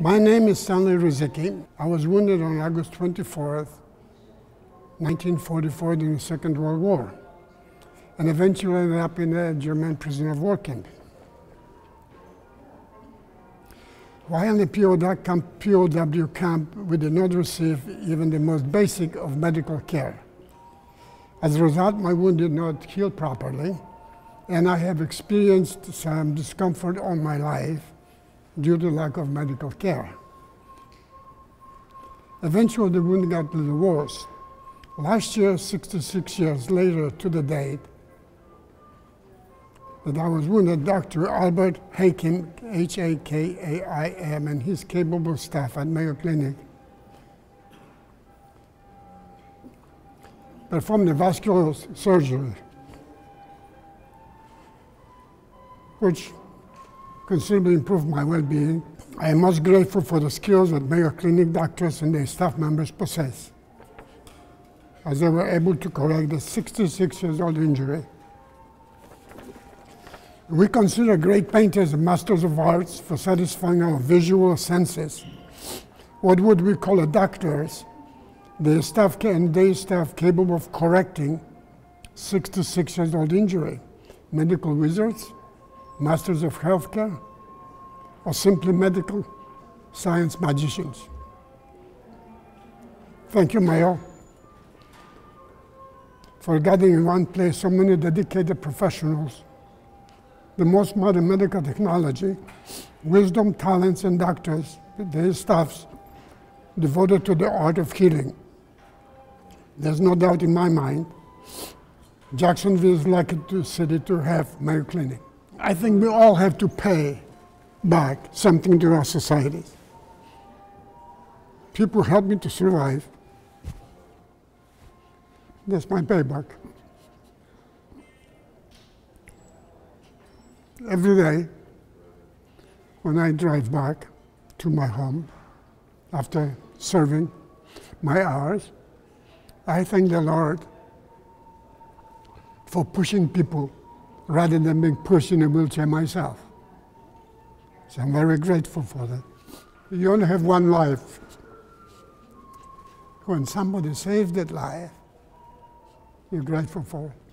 My name is Stanley Rozycki. I was wounded on August 24th, 1944 during the Second World War, and eventually ended up in a German prisoner of war camp. While in the POW camp, POW camp, we did not receive even the most basic of medical care. As a result, my wound did not heal properly, and I have experienced some discomfort all my life due to lack of medical care. Eventually, the wound got a little worse. Last year, 66 years later to the date, that I was wounded, Dr. Albert Hakaim, H-A-K-A-I-M, and his capable staff at Mayo Clinic performed a vascular surgery, which considerably improved my well-being. I am most grateful for the skills that Mayo Clinic doctors and their staff members possess, as they were able to correct a 66 years old injury. We consider great painters and masters of arts for satisfying our visual senses. What would we call a doctors the staff and their staff capable of correcting 66 years old injury. Medical wizards, masters of healthcare, or simply medical science magicians. Thank you, Mayo, for gathering in one place so many dedicated professionals, the most modern medical technology, wisdom, talents, and doctors, their staffs devoted to the art of healing. There's no doubt in my mind, Jacksonville is lucky to city to have Mayo Clinic. I think we all have to pay back something to our society. People help me to survive. That's my payback. Every day, when I drive back to my home after serving my hours, I thank the Lord for pushing people rather than being pushed in a wheelchair myself. So I'm very grateful for that. You only have one life. When somebody saves that life, you're grateful for it.